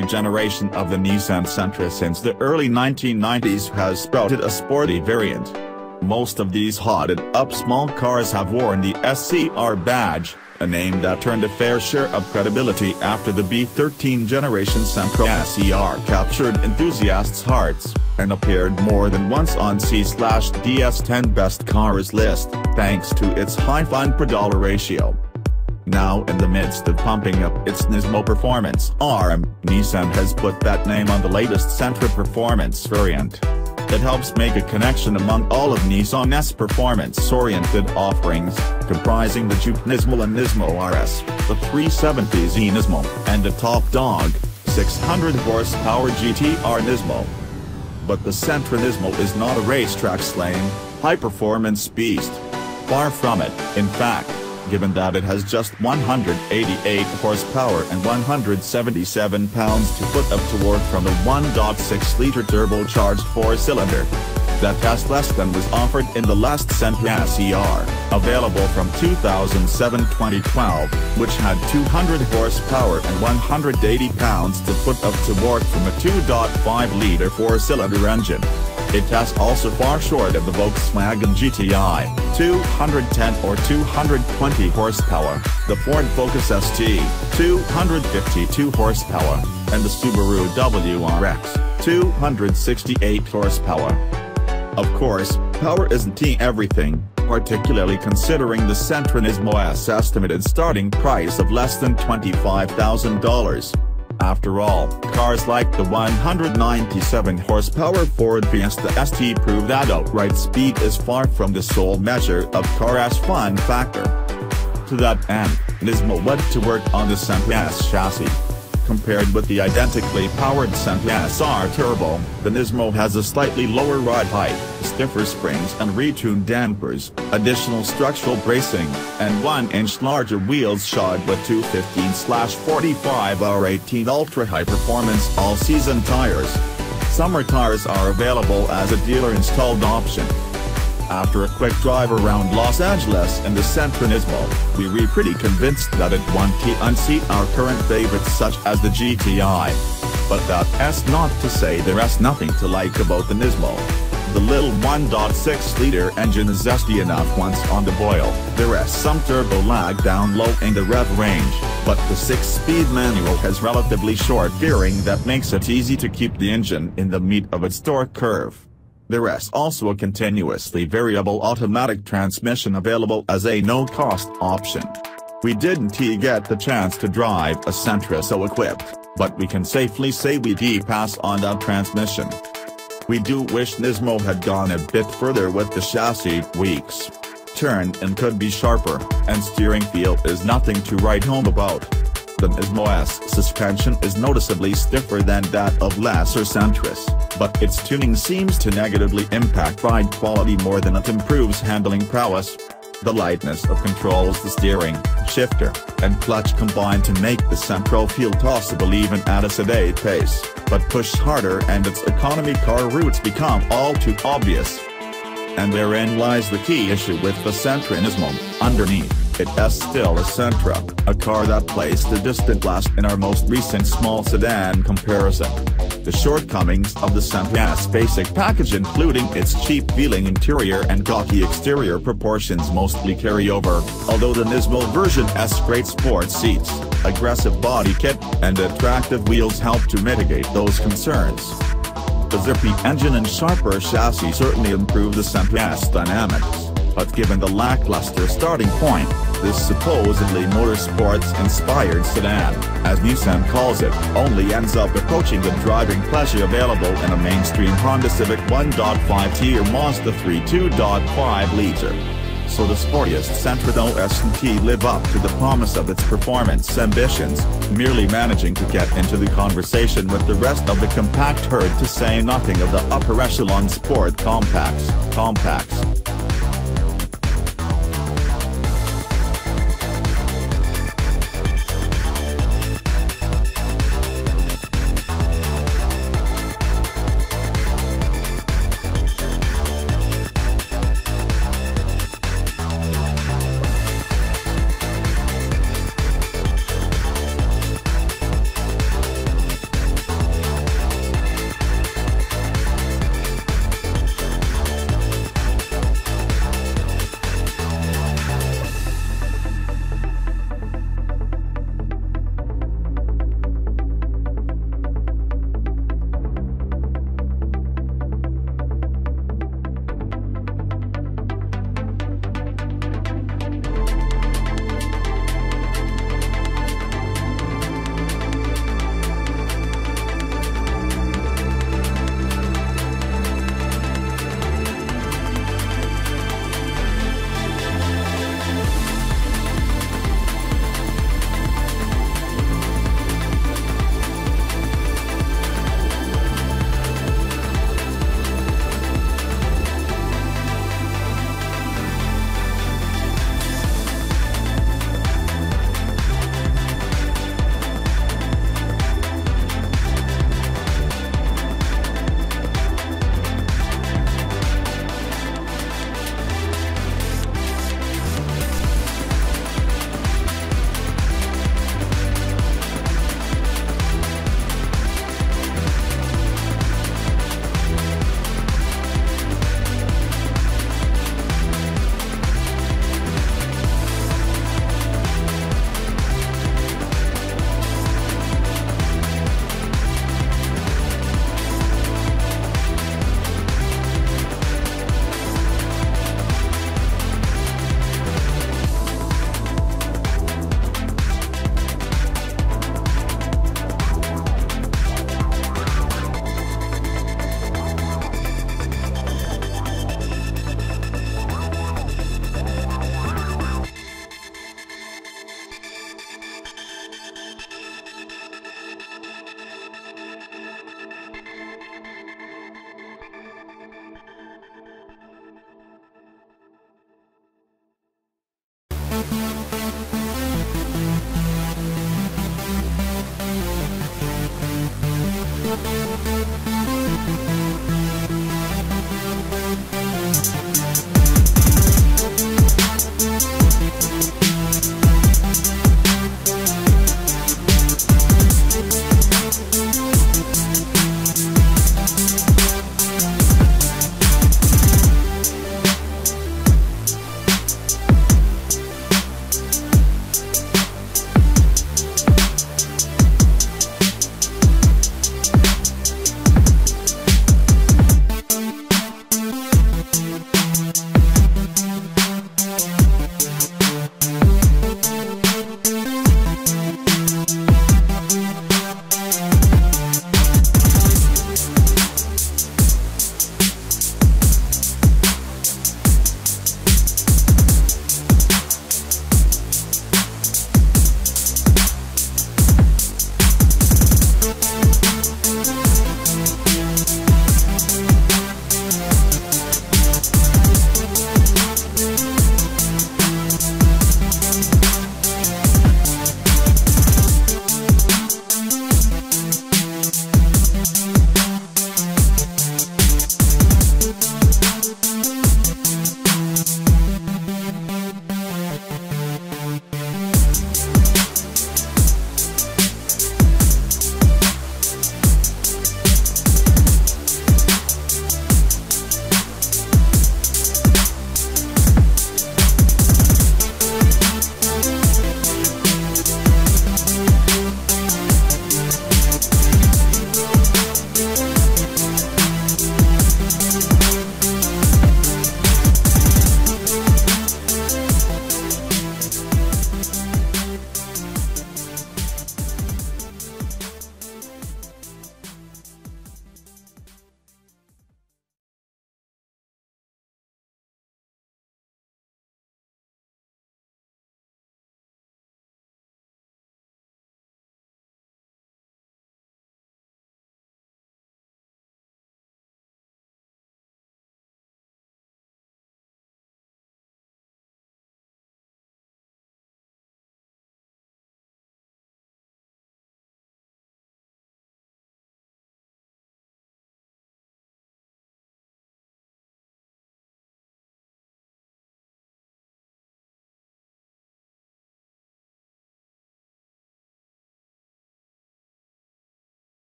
every generation of the Nissan Sentra since the early 1990s has sprouted a sporty variant. Most of these hotted-up small cars have worn the SE-R badge, a name that turned a fair share of credibility after the B13 generation Sentra SE-R captured enthusiasts' hearts, and appeared more than once on C-DS10 Best Cars list, thanks to its high fun per dollar ratio. Now in the midst of pumping up its Nismo performance arm, Nissan has put that name on the latest Sentra performance variant. It helps make a connection among all of Nissan's performance-oriented offerings, comprising the Juke Nismo and Nismo RS, the 370Z Nismo, and the top dog, 600 horsepower GTR Nismo. But the Sentra Nismo is not a racetrack slaying, high-performance beast. Far from it, in fact given that it has just 188 horsepower and 177 pounds to put up to work from the 1.6-liter turbocharged four-cylinder. That has less than was offered in the last Sentra SE-R, available from 2007-2012, which had 200 horsepower and 180 pounds to put up to work from a 2.5-liter four-cylinder engine. It has also far short of the Volkswagen GTI, 210 or 220 horsepower, the Ford Focus ST, 252 horsepower, and the Subaru WRX, 268 horsepower. Of course, power isn't everything, particularly considering the Sentra Nismo's estimated starting price of less than $25,000. After all, cars like the 197 horsepower Ford Fiesta ST prove that outright speed is far from the sole measure of car's fun factor. To that end, Nismo went to work on the Sentra chassis. Compared with the identically powered Sentra SR Turbo, the Nismo has a slightly lower ride height, stiffer springs and retuned dampers, additional structural bracing, and 1-inch larger wheels shod with 215-45 R18 ultra-high performance all-season tires. Summer tires are available as a dealer-installed option. After a quick drive around Los Angeles and the Sentra Nismo, we were pretty convinced that it won't unseat our current favorites such as the GTI. But that's not to say there's nothing to like about the Nismo. The little 1.6-liter engine is zesty enough once on the boil, there is some turbo lag down low in the rev range, but the 6-speed manual has relatively short gearing that makes it easy to keep the engine in the meat of its torque curve. There is also a continuously variable automatic transmission available as a no-cost option. We didn't get the chance to drive a Sentra so equipped, but we can safely say we did pass on that transmission. We do wish Nismo had gone a bit further with the chassis weeks. Turn and could be sharper, and steering feel is nothing to write home about. The Nismo's suspension is noticeably stiffer than that of lesser Sentras, but its tuning seems to negatively impact ride quality more than it improves handling prowess. The lightness of controls the steering, shifter, and clutch combine to make the Sentra feel tossable even at a sedate pace, but push harder and its economy car roots become all too obvious. And therein lies the key issue with the Sentra Nismo, underneath. It is still a Sentra, a car that placed the distant last in our most recent small sedan comparison. The shortcomings of the Sentra's basic package including its cheap-feeling interior and gawky exterior proportions mostly carry over, although the Nismo version has great sport seats, aggressive body kit, and attractive wheels help to mitigate those concerns. The zippy engine and sharper chassis certainly improve the Sentra's dynamics but given the lackluster starting point, this supposedly motorsports-inspired sedan, as Nissan calls it, only ends up approaching the driving pleasure available in a mainstream Honda Civic 1.5T or Mazda 3 2.5-liter. So the sportiest Sentra S&T live up to the promise of its performance ambitions, merely managing to get into the conversation with the rest of the compact herd to say nothing of the upper echelon sport compacts, compacts, Thank